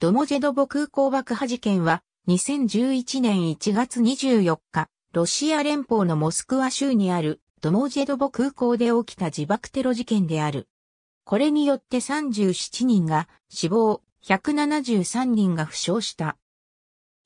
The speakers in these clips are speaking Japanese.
ドモジェドボ空港爆破事件は2011年1月24日、ロシア連邦のモスクワ州にあるドモジェドボ空港で起きた自爆テロ事件である。これによって37人が死亡、173人が負傷した。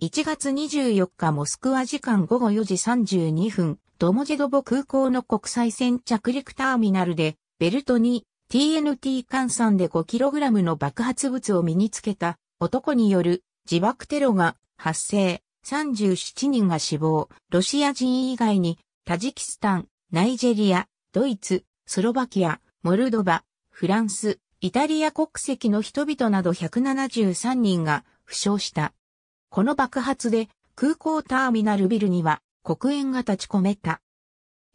1月24日モスクワ時間午後4時32分、ドモジェドボ空港の国際線着陸ターミナルで、ベルトに TNT 換算で 5kg の爆発物を身につけた男による自爆テロが発生。37人が死亡。ロシア人以外にタジキスタン、ナイジェリア、ドイツ、スロバキア、モルドバ、フランス、イタリア国籍の人々など173人が負傷した。この爆発で空港ターミナルビルには黒煙が立ち込めた。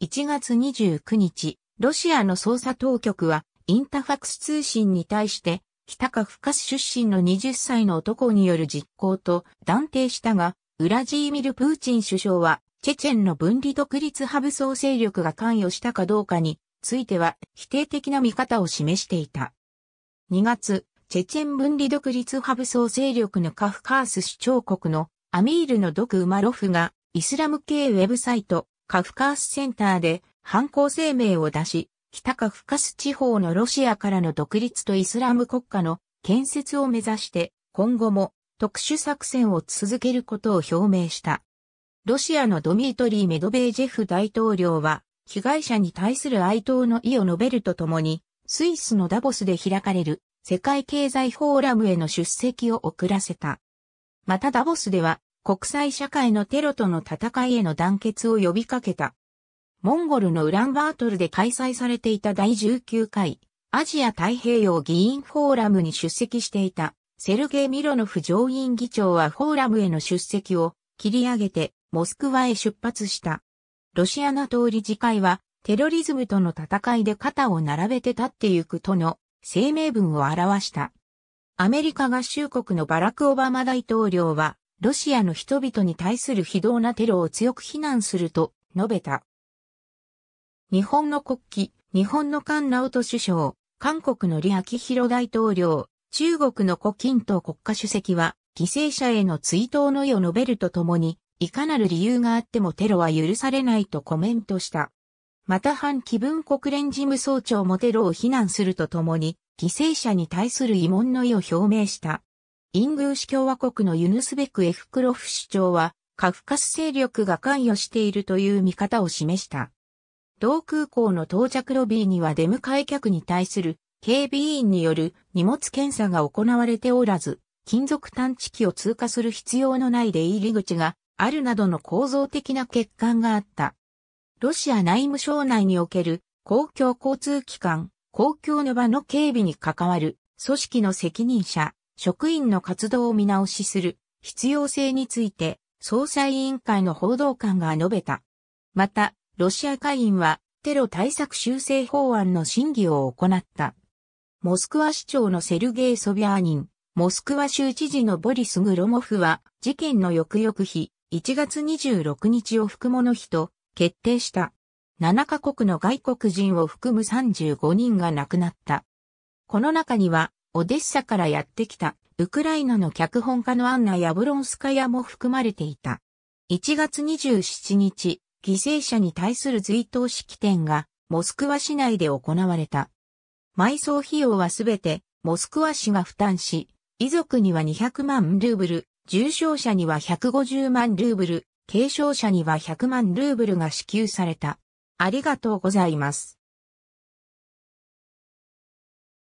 1月29日、ロシアの捜査当局はインタファクス通信に対して北カフカス出身の20歳の男による実行と断定したが、ウラジーミル・プーチン首相はチェチェンの分離独立派武装勢力が関与したかどうかについては否定的な見方を示していた。2月、チェチェン分離独立派武装勢力のカフカース首長国のアミールのドク・ウマロフがイスラム系ウェブサイトカフカースセンターで犯行声明を出し、北カフカス地方のロシアからの独立とイスラム国家の建設を目指して今後も特殊作戦を続けることを表明した。ロシアのドミートリー・メドベージェフ大統領は被害者に対する哀悼の意を述べるとともにスイスのダボスで開かれる世界経済フォーラムへの出席を遅らせた。またダボスでは国際社会のテロとの戦いへの団結を呼びかけた。モンゴルのウランバートルで開催されていた第19回アジア太平洋議員フォーラムに出席していたセルゲイ・ミロノフ上院議長はフォーラムへの出席を切り上げてモスクワへ出発した。ロシア NATO 理事会はテロリズムとの戦いで肩を並べて立ってゆくとの声明文を表した。アメリカ合衆国のバラク・オバマ大統領は、ロシアの人々に対する非道なテロを強く非難すると述べた。日本の国旗、日本の菅直人首相、韓国の李明弘大統領、中国の胡錦涛国家主席は、犠牲者への追悼の意を述べるとともに、いかなる理由があってもテロは許されないとコメントした。また反気分国連事務総長もテロを非難するとともに、犠牲者に対する慰問の意を表明した。イングーシ共和国のユヌスベク・エフクロフ首長は、カフカス勢力が関与しているという見方を示した。同空港の到着ロビーには出迎え客に対する警備員による荷物検査が行われておらず、金属探知機を通過する必要のない出入り口があるなどの構造的な欠陥があった。ロシア内務省内における公共交通機関、公共の場の警備に関わる組織の責任者、職員の活動を見直しする必要性について、総裁委員会の報道官が述べた。また、ロシア会員はテロ対策修正法案の審議を行った。モスクワ市長のセルゲイ・ソビャーニン、モスクワ州知事のボリス・グロモフは、事件の翌々日、1月26日を含もの日と決定した。7カ国の外国人を含む35人が亡くなった。この中には、オデッサからやってきた、ウクライナの脚本家のアンナ・ヤブロンスカヤも含まれていた。1月27日、犠牲者に対する追悼式典が、モスクワ市内で行われた。埋葬費用はすべて、モスクワ市が負担し、遺族には200万ルーブル、重症者には150万ルーブル、軽症者には100万ルーブルが支給された。ありがとうございます。